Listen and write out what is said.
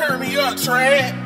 Turn me up, Trey.